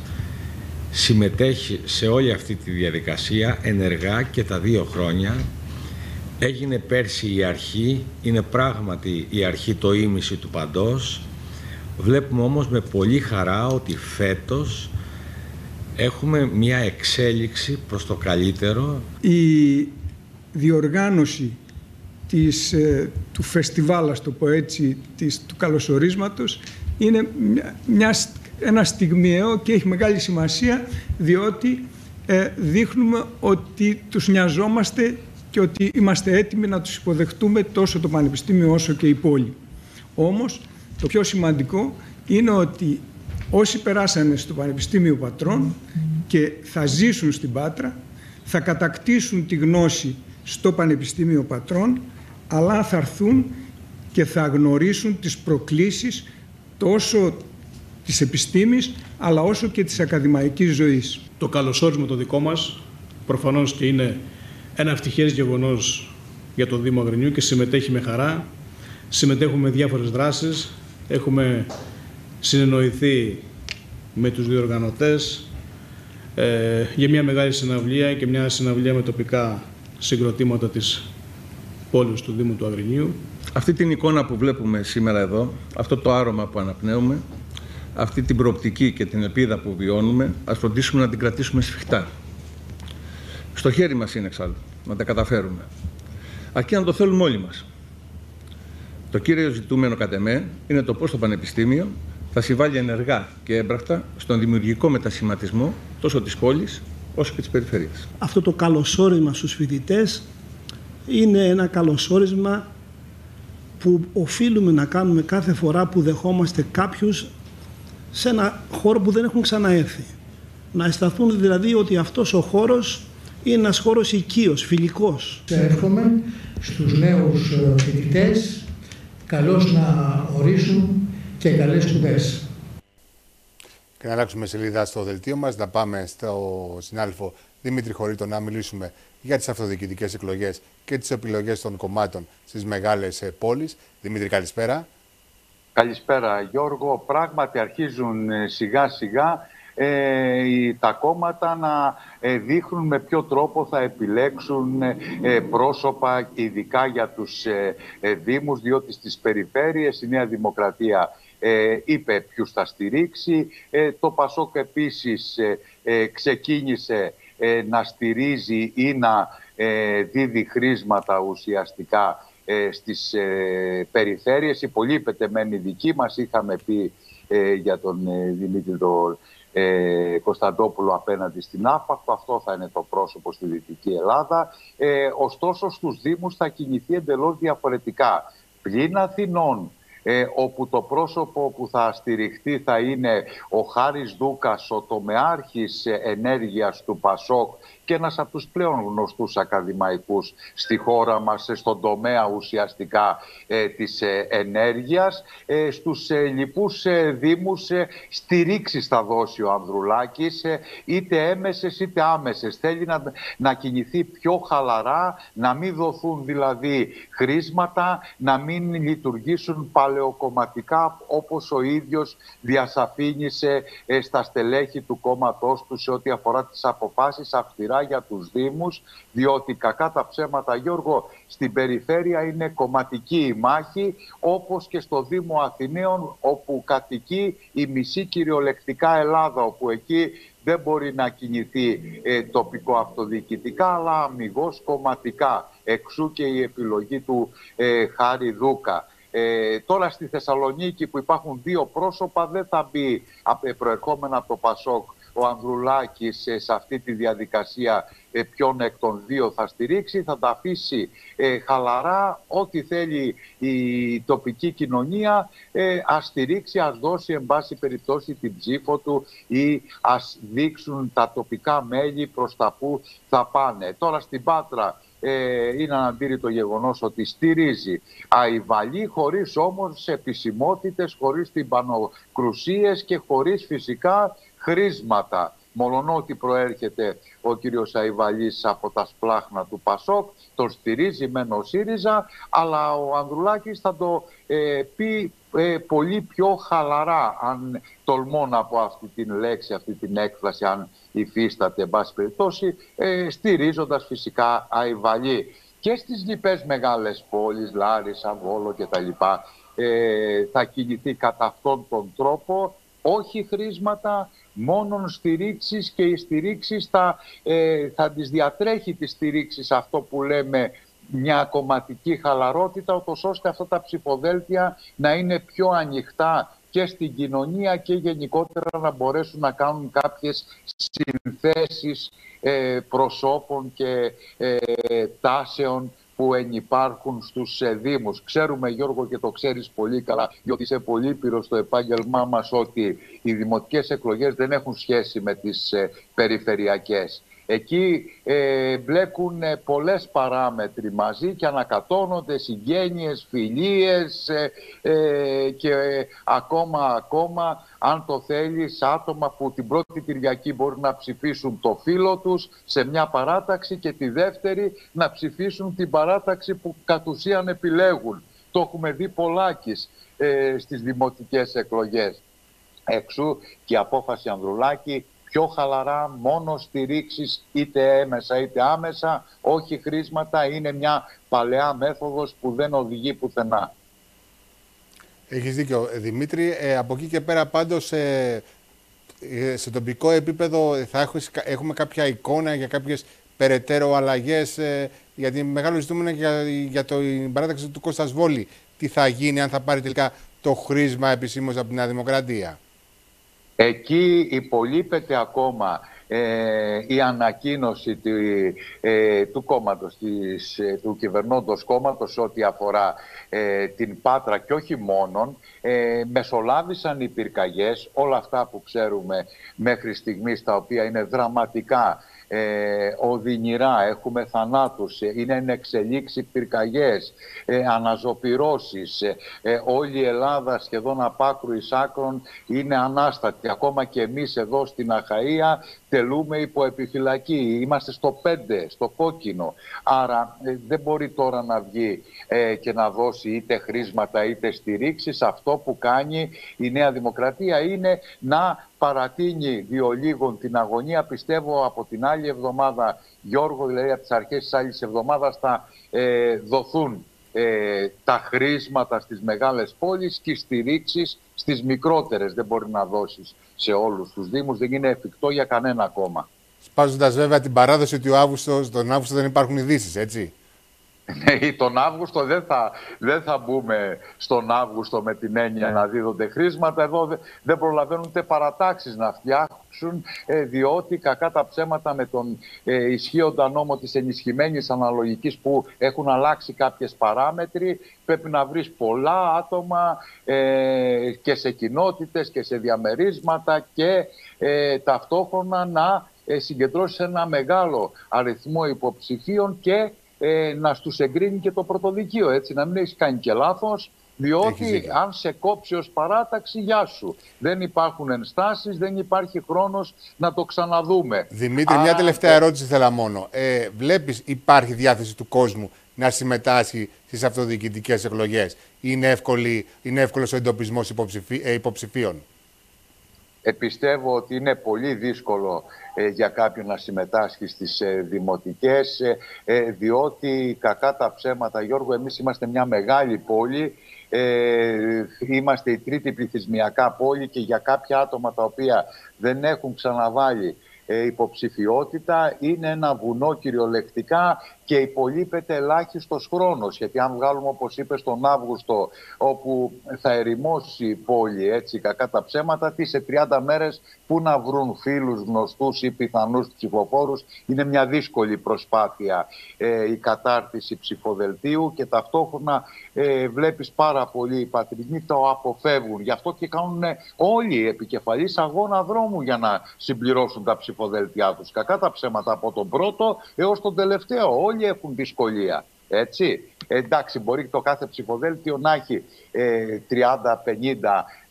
συμμετέχει σε όλη αυτή τη διαδικασία ενεργά και τα δύο χρόνια. Έγινε πέρσι η αρχή, είναι πράγματι η αρχή το ίμιση του παντός. Βλέπουμε όμως με πολύ χαρά ότι φέτος έχουμε μια εξέλιξη προς το καλύτερο. Η διοργάνωση της, ε, του φεστιβάλ, ας το πω έτσι, της, του καλωσορίσματος είναι μια, ένα στιγμιαίο και έχει μεγάλη σημασία διότι ε, δείχνουμε ότι τους νοιαζόμαστε και ότι είμαστε έτοιμοι να τους υποδεχτούμε τόσο το Πανεπιστήμιο όσο και η πόλη. Όμως, το πιο σημαντικό είναι ότι όσοι περάσανε στο Πανεπιστήμιο Πατρών και θα ζήσουν στην Πάτρα, θα κατακτήσουν τη γνώση στο Πανεπιστήμιο Πατρών, αλλά θα έρθουν και θα γνωρίσουν τις προκλήσεις τόσο της επιστήμης, αλλά όσο και της ακαδημαϊκής ζωής. Το καλωσόρισμα το δικό μας, προφανώς και είναι ένα ευτυχές γεγονός για το Δήμο Αγρινιού και συμμετέχει με χαρά. Συμμετέχουμε με διάφορες δράσεις. Έχουμε συνεννοηθεί με τους διοργανωτές ε, για μια μεγάλη συναυλία και μια συναυλία με τοπικά συγκροτήματα της πόλης του Δήμου του Αγρινίου. Αυτή την εικόνα που βλέπουμε σήμερα εδώ, αυτό το άρωμα που αναπνέουμε, αυτή την προοπτική και την ελπίδα που βιώνουμε, ας φροντίσουμε να την κρατήσουμε σφιχτά. Στο χέρι μας είναι εξάλλου, να τα καταφέρουμε. Αρκεί να το θέλουμε όλοι μας. Το κύριο ζητούμενο κατ' εμέ είναι το πώς το Πανεπιστήμιο θα συμβάλλει ενεργά και έμπρακτα στον δημιουργικό μετασχηματισμό τόσο της πόλης όσο και της περιφέρειας. Αυτό το καλωσόρισμα στους φοιτητές είναι ένα καλωσόρισμα που οφείλουμε να κάνουμε κάθε φορά που δεχόμαστε κάποιους σε ένα χώρο που δεν έχουν ξαναέρθει. Να αισθανθούν δηλαδή ότι αυτός ο χώρος είναι ένας χώρος οικείος, φιλικός. Εύχομαι στους νέους ε, φοιτητές καλώς να ορίσουν και καλές σπουδές. Και να αλλάξουμε σελίδα στο δελτίο μας, να πάμε στο συνάδελφο Δημήτρη Χωρίτο να μιλήσουμε για τις αυτοδιοικητικές εκλογές και τις επιλογές των κομμάτων στις μεγάλες ε, πόλεις. Δημήτρη, καλησπέρα. Καλησπέρα Γιώργο. Πράγματι αρχίζουν ε, σιγά σιγά ε, τα κόμματα να ε, δείχνουν με ποιο τρόπο θα επιλέξουν ε, πρόσωπα ειδικά για τους ε, δήμους διότι στις περιφέρειες η Νέα Δημοκρατία είπε ποιους θα στηρίξει. Το Πασόκ επίσης ξεκίνησε να στηρίζει ή να δίδει χρήσματα ουσιαστικά στις περιφέρειες. Οι πολύ πετεμένοι δικοί μας είχαμε πει για τον Δημήτρη ε, Κωνσταντόπουλο απέναντι στην ΑΠΑΧ. Αυτό θα είναι το πρόσωπο στη Δυτική Ελλάδα. Ε, ωστόσο στους Δήμους θα κινηθεί εντελώς διαφορετικά. Πλην Αθηνών, ε, όπου το πρόσωπο που θα στηριχτεί θα είναι ο Χάρης Δούκας, ο τομεάρχης ενέργειας του ΠΑΣΟΚ και ένας από τους πλέον γνωστούς ακαδημαϊκούς στη χώρα μας στον τομέα ουσιαστικά ε, της ε, ενέργειας. Ε, στους ε, λοιπούς ε, δήμους ε, στηρίξεις θα δώσει ο Ανδρουλάκης, είτε έμεσες είτε άμεσες. Θέλει να, να κινηθεί πιο χαλαρά, να μην δοθούν δηλαδή χρήσματα, να μην λειτουργήσουν παλαιοκομματικά όπως ο ίδιος διασαφήνισε στα στελέχη του κόμματός του σε ό,τι αφορά τις αποφάσεις αυστηρά για τους Δήμους, διότι κακά τα ψέματα, Γιώργο, στην περιφέρεια είναι κομματική η μάχη, όπως και στο Δήμο Αθηναίων, όπου κατοικεί η μισή κυριολεκτικά Ελλάδα, όπου εκεί δεν μπορεί να κινηθεί ε, τοπικό αυτοδιοικητικά, αλλά αμυγός κομματικά. Εξού και η επιλογή του ε, Χάρη Δούκα. Ε, τώρα στη Θεσσαλονίκη που υπάρχουν δύο πρόσωπα δεν θα μπει προερχόμενα από το Πασόκ ο Ανδρουλάκης σε αυτή τη διαδικασία ε, ποιον εκ των δύο θα στηρίξει, θα τα αφήσει ε, χαλαρά, ό,τι θέλει η τοπική κοινωνία ε, ας στηρίξει, ας δώσει εν πάση περιπτώσει την ψήφο του ή ας δείξουν τα τοπικά μέλη προς τα που θα πάνε. Τώρα στην Πάτρα ε, είναι αναντήρητο γεγονός ότι στηρίζει αϊβαλή χωρίς όμως επισημότητες, χωρίς τυμπανοκρουσίες και χωρίς φυσικά χρήσματα. Μολονότι προέρχεται ο κύριος Αϊβαλής από τα σπλάχνα του Πασόκ, τον στηρίζει μεν ο ΣΥΡΙΖΑ, αλλά ο Ανδρουλάκης θα το ε, πει ε, πολύ πιο χαλαρά, αν τολμώ να πω αυτή την λέξη, αυτή την έκφραση, αν υφίσταται, εν πάση περιπτώσει, ε, στηρίζοντας φυσικά Αϊβαλή. Και στις λοιπές μεγάλες πόλεις, Λάρισα, Βόλο κτλ. Ε, θα κινηθεί κατά αυτόν τον τρόπο, όχι χρήσματα, μόνον στηρίξεις και οι στηρίξεις θα, ε, θα τις διατρέχει τις στηρίξεις αυτό που λέμε μια κομματική χαλαρότητα, ώστε αυτά τα ψηφοδέλτια να είναι πιο ανοιχτά και στην κοινωνία και γενικότερα να μπορέσουν να κάνουν κάποιες συνθέσεις ε, προσώπων και ε, τάσεων που ενυπάρχουν στους ε, Δήμους. Ξέρουμε Γιώργο και το ξέρεις πολύ καλά, διότι είσαι πολύ πυρος στο επάγγελμά μας ότι οι δημοτικές εκλογές δεν έχουν σχέση με τις ε, περιφερειακές. Εκεί ε, μπλέκουν ε, πολλές παράμετροι μαζί και ανακατώνονται συγγένειες, φιλίες ε, ε, και ακόμα, ακόμα αν το θέλεις άτομα που την πρώτη Κυριακή μπορεί να ψηφίσουν το φίλο τους σε μια παράταξη και τη δεύτερη να ψηφίσουν την παράταξη που κατ' ουσίαν επιλέγουν. Το έχουμε δει πολλάκις ε, στις δημοτικές εκλογές. Εξού και η απόφαση Ανδρουλάκη πιο χαλαρά, μόνο στηρίξεις είτε έμεσα είτε άμεσα, όχι χρήσματα, είναι μια παλαιά μέθοδος που δεν οδηγεί πουθενά. Έχεις δίκιο, Δημήτρη. Ε, από εκεί και πέρα πάντως ε, ε σε τοπικό επίπεδο θα έχουμε κάποια εικόνα για κάποιες περαιτέρω αλλαγές ε, γιατί μεγάλο ζητούμενο για, για το, την παράταξη του Κώστας Βόλη. Τι θα γίνει αν θα πάρει τελικά το χρήσμα επισήμως από την Νέα Δημοκρατία. Εκεί υπολείπεται ακόμα ε, η ανακοίνωση του, ε, του κόμματος, της, ε, του κυβερνώντος κόμματος ό,τι αφορά ε, την Πάτρα και όχι μόνον. μεσολάβησαν οι πυρκαγιές, όλα αυτά που ξέρουμε μέχρι στιγμής τα οποία είναι δραματικά ε, οδυνηρά, έχουμε θανάτους, ε, είναι εν εξελίξει πυρκαγιές, ε, αναζωπυρώσεις. Ε, ε, όλη η Ελλάδα σχεδόν από άκρου εις άκρων είναι ανάστατη. Ακόμα και εμείς εδώ στην Αχαΐα τελούμε υπό επιφυλακή. Είμαστε στο 5, στο κόκκινο. Άρα δεν μπορεί τώρα να βγει και να δώσει είτε χρήσματα είτε στηρίξεις. Αυτό που κάνει η Νέα Δημοκρατία είναι να παρατείνει διολίγων την αγωνία. Πιστεύω από την άλλη εβδομάδα, Γιώργο, δηλαδή από τις αρχές της άλλης εβδομάδας θα ε, δοθούν ε, τα χρήσματα στις μεγάλες πόλεις και στηρίξεις στις μικρότερες. Δεν μπορεί να δώσεις σε όλους τους Δήμους, δεν είναι εφικτό για κανένα κόμμα. Σπάζοντας βέβαια την παράδοση ότι ο Αύγουστος, τον Αύγουστο δεν υπάρχουν ειδήσεις, έτσι. Ναι, τον Αύγουστο δεν θα, δεν θα μπούμε στον Αύγουστο με την έννοια ναι. να δίδονται χρήσματα. Εδώ δεν προλαβαίνουν ούτε παρατάξεις να φτιάξουν, ε, διότι κακά τα ψέματα με τον ε, ισχύοντα νόμο της ενισχυμένης αναλογικής που έχουν αλλάξει κάποιες παράμετροι, πρέπει να βρεις πολλά άτομα ε, και σε κοινότητες και σε διαμερίσματα και ε, ταυτόχρονα να ε, συγκεντρώσεις ένα μεγάλο αριθμό υποψηφίων και ε, να στους εγκρίνει και το πρωτοδικείο, έτσι, να μην έχεις κάνει και λάθος, διότι αν σε κόψει ως παράταξη, γεια σου. Δεν υπάρχουν ενστάσεις, δεν υπάρχει χρόνος να το ξαναδούμε. Δημήτρη, μια τελευταία ερώτηση θέλω μόνο. Ε, βλέπεις υπάρχει διάθεση του κόσμου να συμμετάσχει στις αυτοδιοικητικές εκλογές; Είναι, εύκολη, είναι εύκολος ο εντοπισμός ε, υποψηφίων; Επιστεύω ότι είναι πολύ δύσκολο ε, για κάποιον να συμμετάσχει στις ε, δημοτικές, ε, διότι κακά τα ψέματα, Γιώργο, εμείς είμαστε μια μεγάλη πόλη, είμαστε η τρίτη πληθυσμιακά πόλη και για κάποια άτομα τα οποία δεν έχουν ξαναβάλει υποψηφιότητα είναι ένα βουνό κυριολεκτικά και υπολείπεται ελάχιστος χρόνος. Γιατί αν βγάλουμε, όπως είπες, τον Αύγουστο, όπου θα ερημώσει η πόλη, έτσι, κακά τα ψέματα, τι σε 30 μέρες που να βρουν φίλους, γνωστούς ή πιθανούς ψηφοφόρους, είναι μια δύσκολη προσπάθεια ε, η κατάρτιση ψηφοδελτίου και ταυτόχρονα ε, βλέπεις πάρα πολλοί οι πατρινοί το αποφεύγουν. Γι' αυτό και κάνουν όλοι οι επικεφαλείς αγώνα δρόμου για να συμπληρώσουν τα ψηφοδελτιά τους. Κακά τα ψέματα από τον πρώτο έως τον τελευταίο. Όλοι έχουν δυσκολία. Έτσι. Εντάξει, μπορεί το κάθε ψηφοδέλτιο να έχει ε, 30-50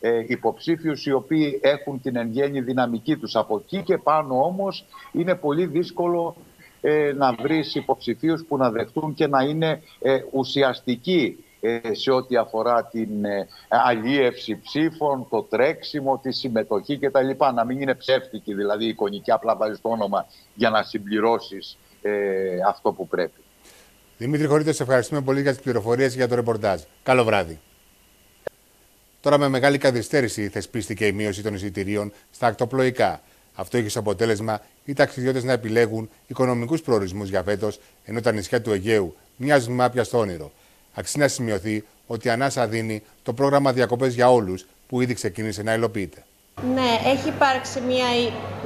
ε, υποψήφιους οι οποίοι έχουν την εν γέννη δυναμική τους. Από εκεί και πάνω όμως είναι πολύ δύσκολο ε, να βρεις υποψηφίους που να δεχτούν και να είναι ε, ουσιαστικοί ε, σε ό,τι αφορά την ε, αλίευση ψήφων, το τρέξιμο, τη συμμετοχή κτλ. Να μην είναι ψεύτικη, δηλαδή εικονική, απλά βάζεις το όνομα για να συμπληρώσεις ε, αυτό που πρέπει. Δημήτρη Χωρίτε, σε ευχαριστούμε πολύ για τις πληροφορίες και για το ρεπορτάζ. Καλό βράδυ. Τώρα με μεγάλη καθυστέρηση θεσπίστηκε η μείωση των εισιτηρίων στα ακτοπλοϊκά. Αυτό έχει ω αποτέλεσμα οι ταξιδιώτες να επιλέγουν οικονομικούς προορισμούς για φέτος, ενώ τα νησιά του Αιγαίου μοιάζουν με άπια στο όνειρο. Αξίζει να σημειωθεί ότι η Ανάσα δίνει το πρόγραμμα Διακοπές για Όλους που ήδη ξεκίνησε να υλοποιείται. Ναι, έχει υπάρξει μια,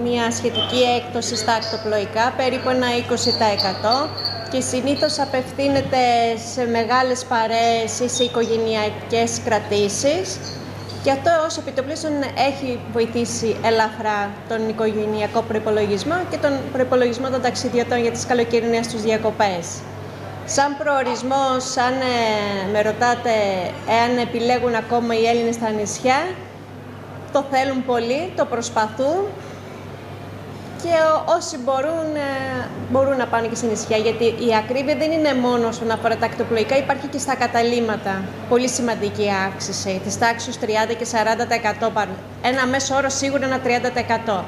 μια σχετική έκπτωση στα ακτοπλοϊκά, περίπου ένα 20% και συνήθως απευθύνεται σε μεγάλες παρέες ή σε οικογενειακές κρατήσεις. Και αυτό ως επιτοπλίστων έχει βοηθήσει ελαφρά τον οικογενειακό προπολογισμό και τον προπολογισμό των ταξιδιωτών για τις καλοκαιρινές τους διακοπές. Σαν προορισμό, αν ε, με ρωτάτε εάν επιλέγουν ακόμα οι Έλληνες στα νησιά, το θέλουν πολύ, το προσπαθούν και όσοι μπορούν, ε, μπορούν να πάνε και στα νησιά, γιατί η ακρίβεια δεν είναι μόνο όσον αφορά τα ακτοπλοϊκά, υπάρχει και στα καταλήματα. Πολύ σημαντική αύξηση, της τάξης 30 και 40%. Ένα μέσο όρο σίγουρα ένα 30%.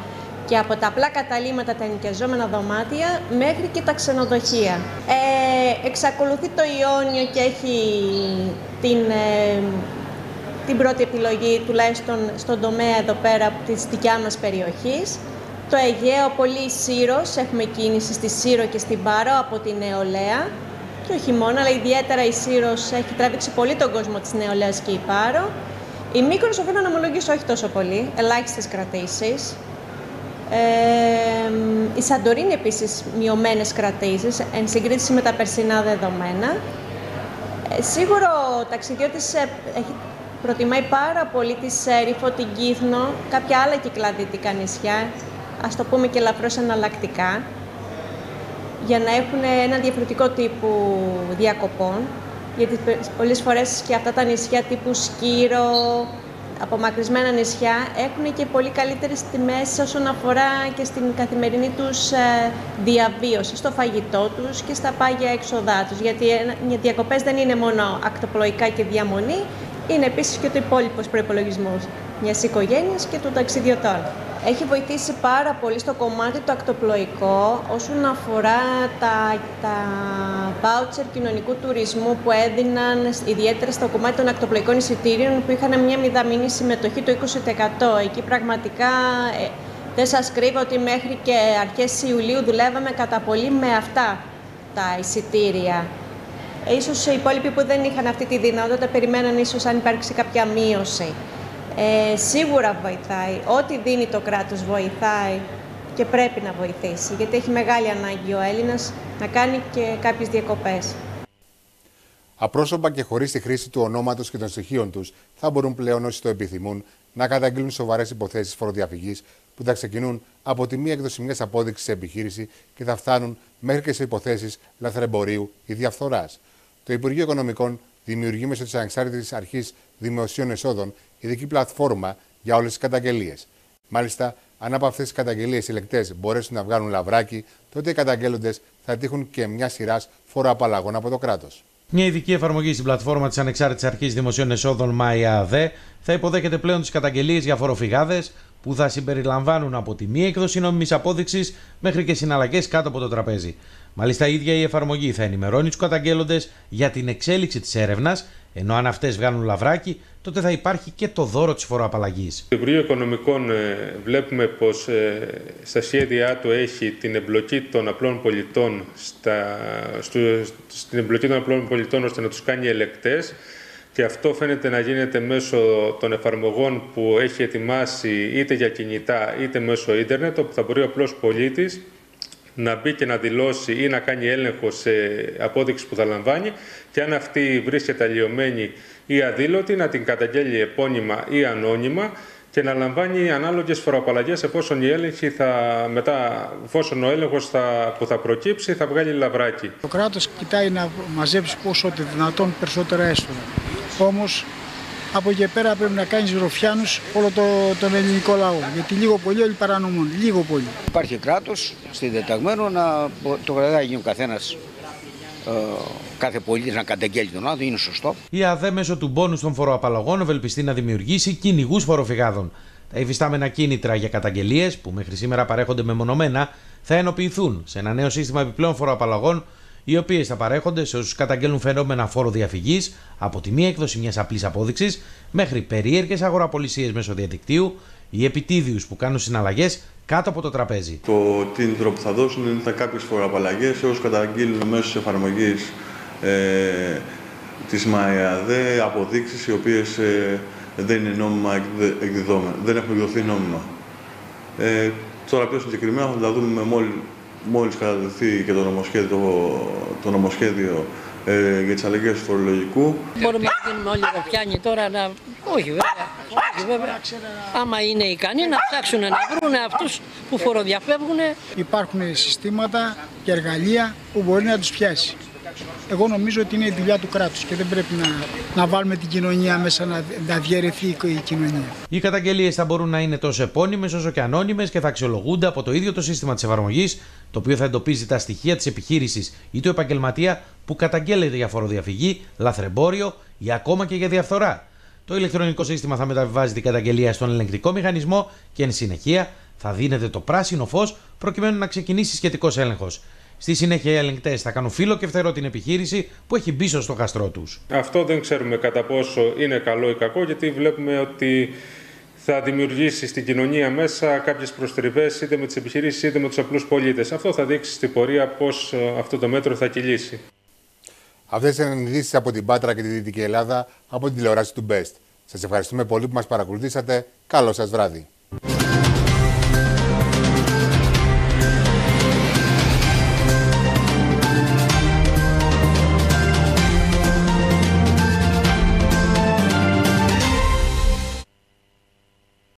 Και από τα απλά καταλήματα, τα ενοικιαζόμενα δωμάτια, μέχρι και τα ξενοδοχεία. Ε, εξακολουθεί το Ιόνιο και έχει την, ε, την πρώτη επιλογή, τουλάχιστον στον τομέα εδώ πέρα της δικιάς μας περιοχής. Το Αιγαίο, πολύ Σύρος, έχουμε κίνηση στη Σύρο και στην Πάρο από τη νεολαία. Και όχι μόνο, αλλά ιδιαίτερα η Σύρος έχει τραβήξει πολύ τον κόσμο της νεολαίας και η Πάρο. Η Μύκονος οφείλω να ομολογήσω όχι τόσο πολύ, ελάχιστες κρατήσεις. Ε, η Σαντορίνη επίσης μειωμένες κρατήσεις, εν συγκρίση με τα περσινά δεδομένα. Ε, σίγουρο ο ταξιδιώτης ε, έχει, προτιμάει πάρα πολύ τη Σέριφο, την Κύθνο, κάποια άλλα κυκλαδίτικα νησιά, ας το πούμε και ελαφρώς εναλλακτικά, για να έχουν ένα διαφορετικό τύπου διακοπών, γιατί πολλές φορές και αυτά τα νησιά τύπου Σκύρο, απομακρυσμένα νησιά έχουν και πολύ καλύτερες τιμές όσον αφορά και στην καθημερινή τους ε, διαβίωση, στο φαγητό τους και στα πάγια έξοδά τους. Γιατί οι διακοπές δεν είναι μόνο ακτοπλοϊκά και διαμονή, είναι επίσης και το υπόλοιπος προπολογισμό μιας οικογένειας και του ταξιδιωτών. Έχει βοηθήσει πάρα πολύ στο κομμάτι το ακτοπλοϊκό όσον αφορά τα, τα voucher κοινωνικού τουρισμού που έδιναν ιδιαίτερα στο κομμάτι των ακτοπλοϊκών εισιτήριων που είχαν μια μηδαμινή συμμετοχή το 20%. Εκεί πραγματικά ε, δεν σας κρύβω ότι μέχρι και αρχές Ιουλίου δουλεύαμε κατά πολύ με αυτά τα εισιτήρια. Ίσως οι υπόλοιποι που δεν είχαν αυτή τη δυνατότητα περιμέναν ίσως αν υπάρξει κάποια μείωση. Ε, σίγουρα βοηθάει. Ό,τι δίνει το κράτος βοηθάει και πρέπει να βοηθήσει, γιατί έχει μεγάλη ανάγκη ο Έλληνας να κάνει και κάποιες διακοπές. Απρόσωπα και χωρίς τη χρήση του ονόματος και των στοιχείων τους, θα μπορούν πλέον όσοι το επιθυμούν να καταγγείλουν σοβαρές υποθέσεις φοροδιαφυγής που θα ξεκινούν από τη μία έκδοση μιας απόδειξης σε επιχείρηση και θα φτάνουν μέχρι και σε υποθέσεις λαθρεμπορίου ή διαφθοράς. Το Υπουργείο Οικονομικών δημιουργεί μέσω της Ανεξάρτητης Αρχής Δημοσίων Εσόδων ειδική πλατφόρμα για όλες τις καταγγελίες. Μάλιστα, αν από αυτές τις καταγγελίες οι λεκτέ μπορέσουν να βγάλουν λαβράκι, τότε οι καταγγέλλοντες θα τύχουν και μια σειράς φοροαπαλλαγών από το κράτος. Μια ειδική εφαρμογή στην πλατφόρμα της Ανεξάρτητης Αρχής Δημοσίων Εσόδων ΜΑΙΑΔΕ θα υποδέχεται πλέον τις καταγγελίες για φοροφυγάδες που θα συμπεριλαμβάνουν από τη μία έκδοση νόμιμης απόδειξης μέχρι και συναλλαγές κάτω από το τραπέζι. Μάλιστα, η ίδια η εφαρμογή θα ενημερώνει τους καταγγέλλοντες για την εξέλιξη της έρευνας, ενώ αν αυτές βγάλουν λαβράκι, τότε θα υπάρχει και το δώρο της φοροαπαλλαγής. Το Υπουργείο Οικονομικών ε, βλέπουμε πως ε, στα σχέδιά του έχει την εμπλοκή των απλών πολιτών, στα, στο, στην εμπλοκή των απλών πολιτών ώστε να τους κάνει ελεκτές. Και αυτό φαίνεται να γίνεται μέσω των εφαρμογών που έχει ετοιμάσει είτε για κινητά είτε μέσω ίντερνετ, όπου θα μπορεί ο απλός πολίτης να μπει και να δηλώσει ή να κάνει έλεγχο σε απόδειξη που θα λαμβάνει και αν αυτή βρίσκεται αλλοιωμένη ή αδήλωτη να την καταγγέλει επώνυμα ή ανώνυμα και να λαμβάνει ανάλογες φοροαπαλλαγές εφόσον η έλεγχη θα, μετά, εφόσον ο έλεγχος που θα προκύψει θα βγάλει λαβράκι. Το κράτος κοιτάει να μαζέψει όσο το δυνατόν περισσότερα έσοδα. Όμως από εκεί πέρα πρέπει να κάνεις ροφιάνου όλο το, τον ελληνικό λαό. Γιατί λίγο πολύ όλοι παρανομούν. Λίγο πολύ. Υπάρχει κράτος συνδεταγμένο να το κρατάει ο καθένας ε, κάθε πολίτης να καταγγέλει τον άλλο, είναι σωστό. Η ΑΔΕ μέσω του μπόνους των φοροαπαλλαγών ευελπιστεί να δημιουργήσει κυνηγούς φοροφυγάδων. Τα υφιστάμενα κίνητρα για καταγγελίες, που μέχρι σήμερα παρέχονται μεμονωμένα, θα ενοποιηθούν σε ένα νέο σύστημα επιπλέον φοροαπαλλαγών οι οποίες θα παρέχονται σε όσους καταγγέλνουν φαινόμενα φόρο διαφυγής από τη μία έκδοση μιας απλής απόδειξης μέχρι περίεργες αγοραπολισίες μέσω διαδικτύου ή επιτίδιους που κάνουν συναλλαγές κάτω από το τραπέζι. Το κίνητρο που θα δώσουν είναι κάποιες φοροαπαλλαγές σε όσους καταγγείλουν μέσω της εφαρμογής ε, της ΜΑΕΑΔΕ αποδείξεις οι οποίες ε, δεν είναι νόμιμα εκδιδόμενε, δεν έχουν εκδοθεί νόμιμα. Ε, τώρα πιο συγκεκριμένα θα τα δούμε μόλι μόλις καταδεθεί και το νομοσχέδιο, το, νομοσχέδιο ε, για τις αλλαγές του φορολογικού. Μπορούμε να γίνουμε όλοι ροφιάνοι τώρα να... Όχι βέβαια. Όχι βέβαια. Άμα είναι ικανοί να ψάξουν να βρουν αυτούς που φοροδιαφεύγουν. Υπάρχουν συστήματα και εργαλεία που μπορεί να τους πιάσει. Εγώ νομίζω ότι είναι η δουλειά του κράτους και δεν πρέπει να, να βάλουμε την κοινωνία μέσα να, να διαιρεθεί η κοινωνία. Οι καταγγελίες θα μπορούν να είναι τόσο επώνυμες όσο και ανώνυμες και θα αξιολογούνται από το ίδιο το σύστημα της εφαρμογής, το οποίο θα εντοπίζει τα στοιχεία της επιχείρησης ή του επαγγελματία που καταγγέλλεται για φοροδιαφυγή, λαθρεμπόριο ή ακόμα και για διαφθορά. Το ηλεκτρονικό σύστημα θα μεταβιβάζει την καταγγελία στον ελεγκτικό μηχανισμό και εν συνεχεία θα δίνεται το πράσινο φως προκειμένου να ξεκινήσει σχετικός έλεγχος. Στη συνέχεια οι ελεγκτές θα κάνουν φύλλο και φτερό την επιχείρηση που έχει μπει στο καστρό τους. Αυτό δεν ξέρουμε κατά πόσο είναι καλό ή κακό, γιατί βλέπουμε ότι θα δημιουργήσει στην κοινωνία μέσα κάποιες προστριβές είτε με τις επιχειρήσεις είτε με τους απλούς πολίτες. Αυτό θα δείξει στην πορεία πώς αυτό το μέτρο θα κυλήσει. Αυτές ήταν οι ειδήσεις από την Πάτρα και τη Δυτική Ελλάδα από την τηλεόραση του Best. Σας ευχαριστούμε πολύ που μας παρακολουθήσατε. Καλό σας βράδυ.